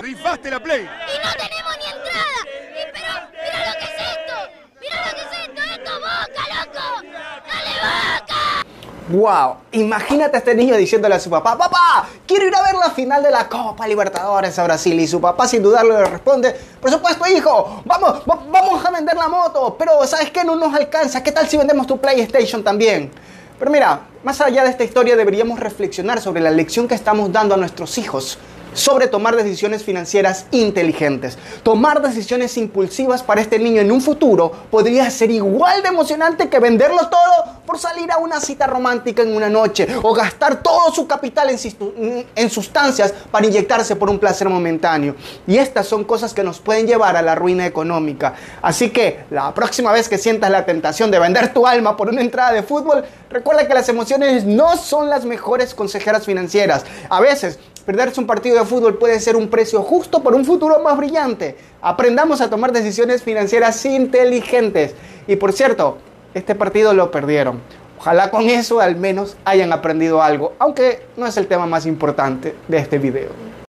rifaste la Play. Y no tenemos ni entrada. Y pero, mira lo que es esto. Mira lo que es esto. Esto boca, loco. Dale boca. Wow, imagínate a este niño diciéndole a su papá, papá, quiero ir a ver la final de la Copa Libertadores a Brasil. Y su papá sin dudarlo le responde, por supuesto hijo, vamos, va- vamos a vender la moto, pero ¿sabes qué? No nos alcanza, ¿qué tal si vendemos tu PlayStation también? Pero mira, más allá de esta historia deberíamos reflexionar sobre la lección que estamos dando a nuestros hijos sobre tomar decisiones financieras inteligentes. Tomar decisiones impulsivas para este niño en un futuro podría ser igual de emocionante que venderlo todo salir a una cita romántica en una noche o gastar todo su capital en, en sustancias para inyectarse por un placer momentáneo. Y estas son cosas que nos pueden llevar a la ruina económica. Así que la próxima vez que sientas la tentación de vender tu alma por una entrada de fútbol, recuerda que las emociones no son las mejores consejeras financieras. A veces Perderse un partido de fútbol puede ser un precio justo por un futuro más brillante. Aprendamos a tomar decisiones financieras inteligentes. Y por cierto, este partido lo perdieron. Ojalá con eso al menos hayan aprendido algo, aunque no es el tema más importante de este video.